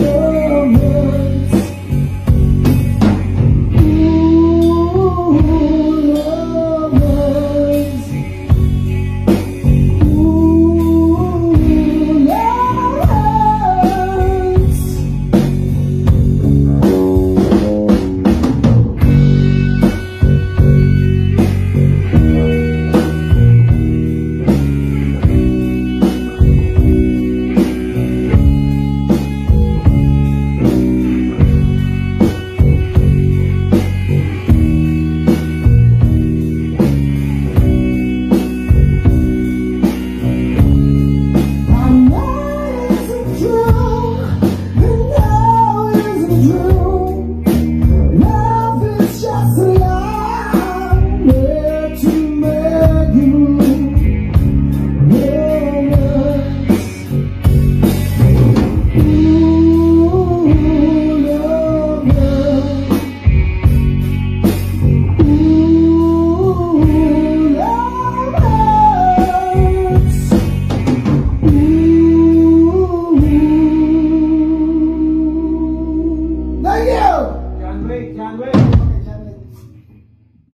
Yeah. You